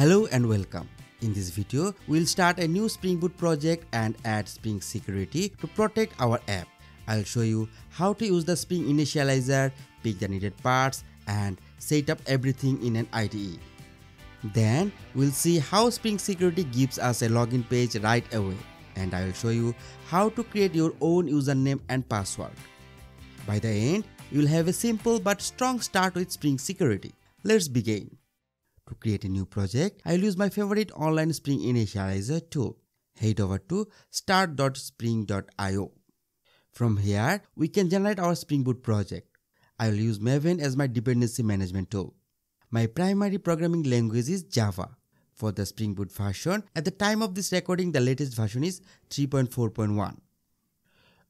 Hello and welcome. In this video, we'll start a new Spring Boot project and add Spring security to protect our app. I'll show you how to use the Spring Initializr, pick the needed parts and set up everything in an IDE. Then we'll see how Spring Security gives us a login page right away and I will show you how to create your own username and password. By the end, you'll have a simple but strong start with Spring Security. Let's begin. To create a new project, I'll use my favorite online Spring Initializr tool. Head over to start.spring.io. From here, we can generate our Spring Boot project. I will use Maven as my dependency management tool. My primary programming language is Java. For the Spring Boot version, at the time of this recording, the latest version is 3.4.1.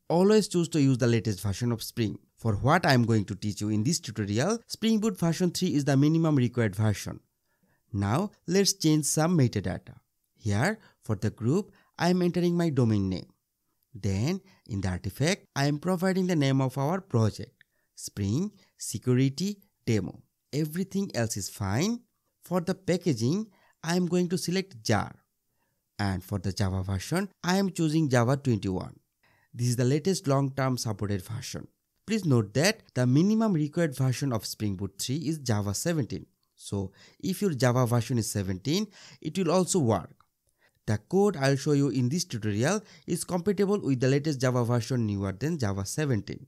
Always choose to use the latest version of Spring. For what I am going to teach you in this tutorial, Spring Boot version 3 is the minimum required version. Now let's change some metadata. Here for the group I am entering my domain name. Then in the artifact I am providing the name of our project Spring Security Demo. Everything else is fine. For the packaging I am going to select jar. And for the Java version I am choosing Java 21. This is the latest long-term supported version. Please note that the minimum required version of Spring Boot 3 is Java 17. So if your Java version is 17, it will also work. The code I'll show you in this tutorial is compatible with the latest Java version newer than Java 17.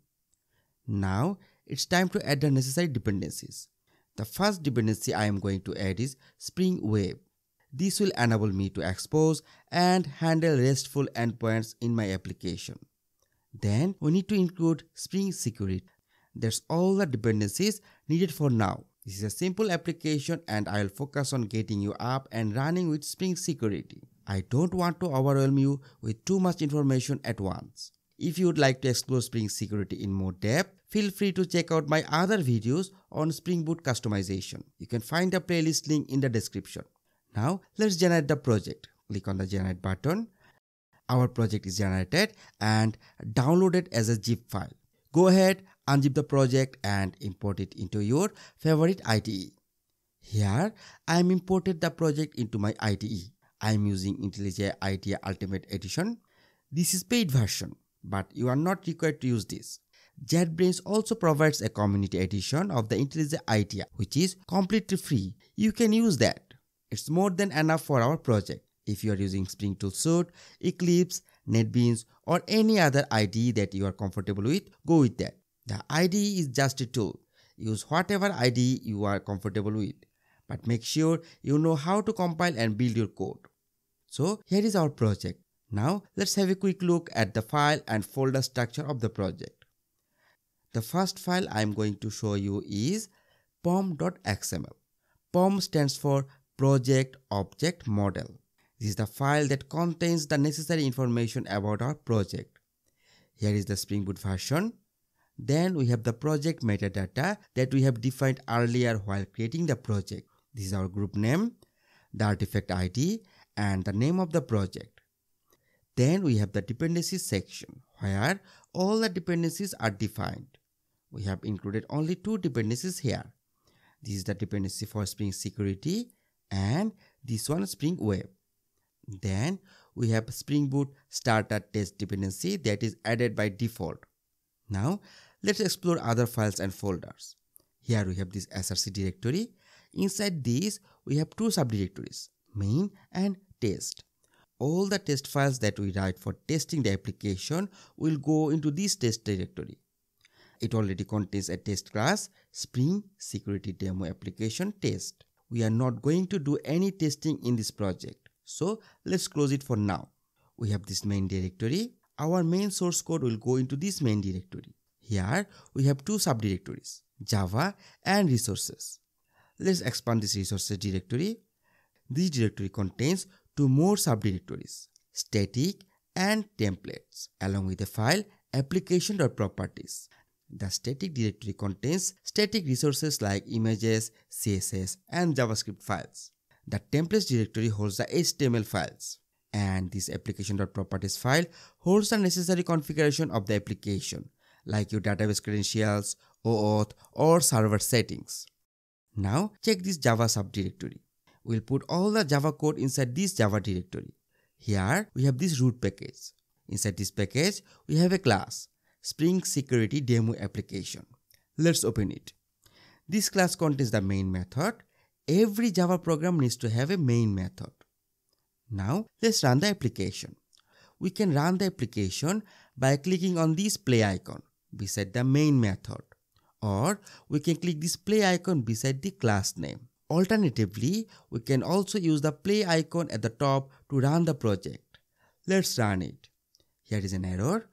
Now it's time to add the necessary dependencies. The first dependency I am going to add is Spring Web. This will enable me to expose and handle RESTful endpoints in my application. Then we need to include Spring Security. That's all the dependencies needed for now. This is a simple application and I'll focus on getting you up and running with Spring Security. I don't want to overwhelm you with too much information at once. If you would like to explore Spring Security in more depth, feel free to check out my other videos on Spring Boot customization. You can find the playlist link in the description. Now let's generate the project. Click on the generate button. Our project is generated and downloaded as a zip file. Go ahead unzip the project and import it into your favorite IDE. Here, I am imported the project into my IDE. I am using IntelliJ IDEA Ultimate Edition. This is paid version, but you are not required to use this. JetBrains also provides a community edition of the IntelliJ IDEA, which is completely free. You can use that. It's more than enough for our project. If you are using Spring Tool Suite, Eclipse, NetBeans, or any other IDE that you are comfortable with, go with that. The IDE is just a tool. Use whatever IDE you are comfortable with, but make sure you know how to compile and build your code. So here is our project. Now let's have a quick look at the file and folder structure of the project. The first file I am going to show you is pom.xml. POM stands for Project Object Model. This is the file that contains the necessary information about our project. Here is the Spring Boot version then we have the project metadata that we have defined earlier while creating the project. This is our group name, the artifact ID, and the name of the project. Then we have the dependencies section where all the dependencies are defined. We have included only two dependencies here. This is the dependency for Spring Security and this one Spring Web. Then we have Spring Boot Starter Test dependency that is added by default. Now Let's explore other files and folders. Here we have this src directory. Inside this, we have two subdirectories, main and test. All the test files that we write for testing the application will go into this test directory. It already contains a test class, Spring Security Demo Application Test. We are not going to do any testing in this project. So let's close it for now. We have this main directory. Our main source code will go into this main directory. Here we have two subdirectories, Java and resources. Let's expand this resources directory. This directory contains two more subdirectories, static and templates, along with the file application.properties. The static directory contains static resources like images, CSS, and JavaScript files. The templates directory holds the HTML files. And this application.properties file holds the necessary configuration of the application like your database credentials, OAuth or server settings. Now check this Java subdirectory. we'll put all the Java code inside this Java directory. Here we have this root package. Inside this package, we have a class, Spring Security Demo Application. Let's open it. This class contains the main method. Every Java program needs to have a main method. Now let's run the application. We can run the application by clicking on this play icon beside the main method or we can click this play icon beside the class name. Alternatively, we can also use the play icon at the top to run the project. Let's run it. Here is an error.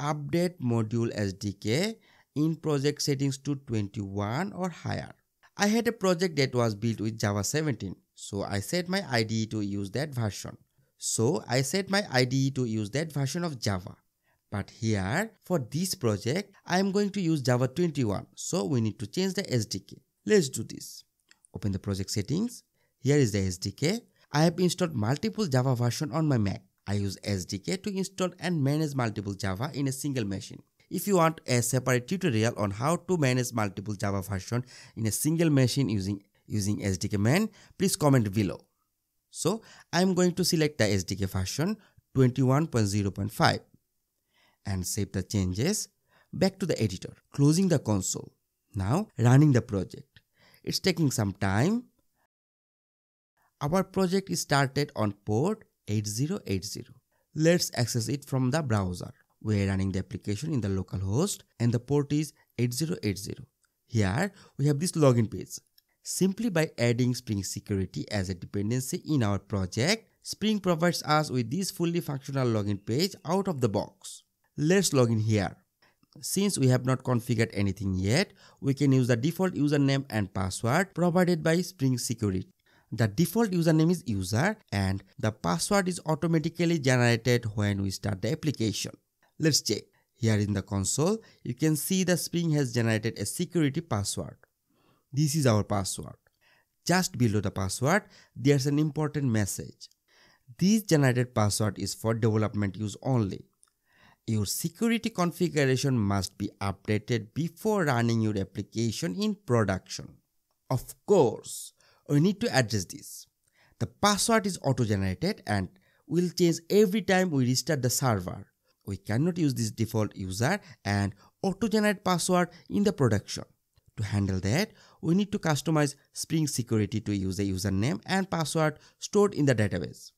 Update module SDK in project settings to 21 or higher. I had a project that was built with Java 17, so I set my IDE to use that version. So I set my IDE to use that version of Java. But here, for this project, I am going to use Java 21, so we need to change the SDK. Let's do this. Open the project settings. Here is the SDK. I have installed multiple Java version on my Mac. I use SDK to install and manage multiple Java in a single machine. If you want a separate tutorial on how to manage multiple Java version in a single machine using, using SDKMAN, please comment below. So I am going to select the SDK version 21.0.5 and save the changes back to the editor, closing the console. Now running the project. It's taking some time. Our project is started on port 8080. Let's access it from the browser. We are running the application in the local host and the port is 8080. Here we have this login page. Simply by adding Spring Security as a dependency in our project, Spring provides us with this fully functional login page out of the box. Let's log in here. Since we have not configured anything yet, we can use the default username and password provided by Spring Security. The default username is user and the password is automatically generated when we start the application. Let's check. Here in the console, you can see the Spring has generated a security password. This is our password. Just below the password, there's an important message. This generated password is for development use only. Your security configuration must be updated before running your application in production. Of course, we need to address this. The password is auto-generated and will change every time we restart the server. We cannot use this default user and auto-generate password in the production. To handle that, we need to customize Spring Security to use a username and password stored in the database.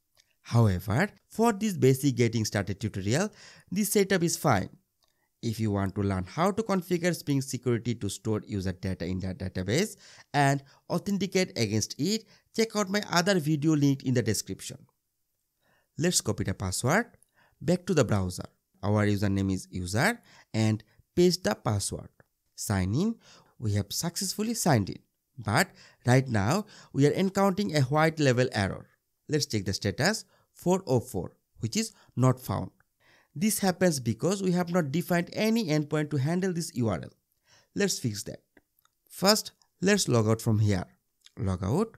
However, for this basic getting started tutorial, this setup is fine. If you want to learn how to configure Spring Security to store user data in the database and authenticate against it, check out my other video linked in the description. Let's copy the password back to the browser. Our username is user and paste the password. Sign in. We have successfully signed in. But right now, we are encountering a Whitelabel error. Let's check the status 404 which is not found. This happens because we have not defined any endpoint to handle this URL. Let's fix that. First, let's log out from here. Log out.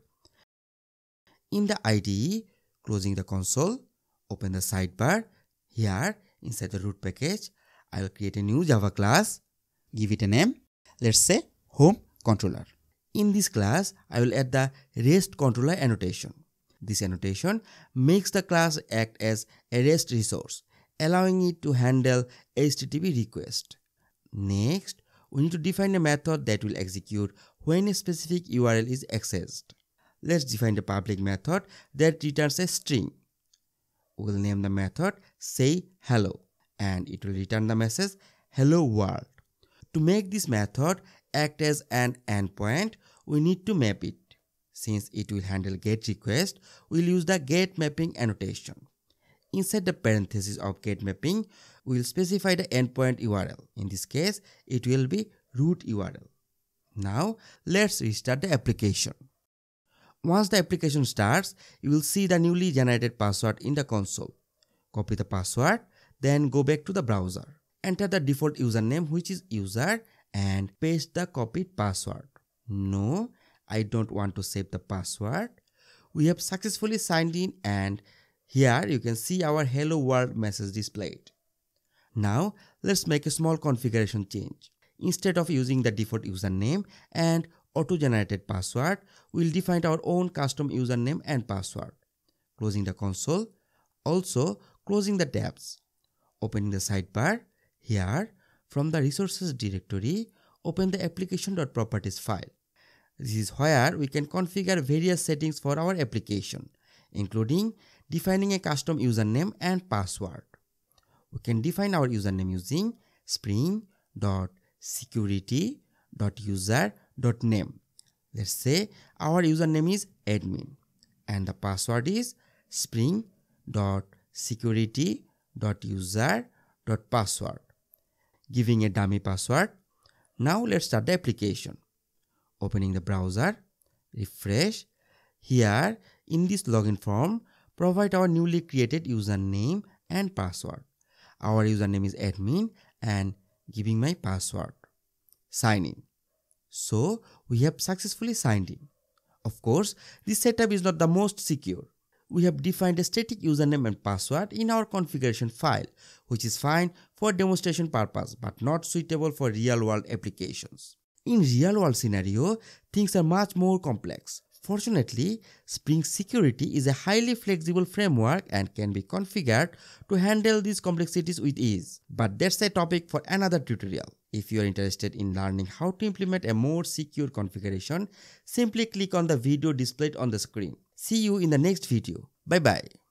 In the IDE, closing the console, open the sidebar. Here, inside the root package, I will create a new Java class. Give it a name. Let's say home controller. In this class, I will add the REST controller annotation. This annotation makes the class act as a REST resource, allowing it to handle HTTP request. Next, we need to define a method that will execute when a specific URL is accessed. Let's define the public method that returns a string. We'll name the method say hello and it will return the message hello world. To make this method act as an endpoint, we need to map it. Since it will handle GET request, we'll use the GET mapping annotation. Inside the parenthesis of GET mapping, we'll specify the endpoint URL. In this case, it will be root URL. Now, let's restart the application. Once the application starts, you will see the newly generated password in the console. Copy the password, then go back to the browser. Enter the default username which is user and paste the copied password. No, I don't want to save the password. We have successfully signed in and here you can see our hello world message displayed. Now let's make a small configuration change. Instead of using the default username and auto-generated password, we'll define our own custom username and password. Closing the console, also closing the tabs. Opening the sidebar, here from the resources directory, open the application.properties file. This is where we can configure various settings for our application, including defining a custom username and password. We can define our username using spring.security.user.name. Let's say our username is admin and the password is spring.security.user.password. Giving a dummy password. Now let's start the application. Opening the browser, refresh. Here in this login form, provide our newly created username and password. Our username is admin and giving my password. Sign in. So we have successfully signed in. Of course, this setup is not the most secure. We have defined a static username and password in our configuration file, which is fine for demonstration purpose but not suitable for real-world applications. In real-world scenario, things are much more complex. Fortunately, Spring Security is a highly flexible framework and can be configured to handle these complexities with ease. But that's a topic for another tutorial. If you are interested in learning how to implement a more secure configuration, simply click on the video displayed on the screen. See you in the next video. Bye bye.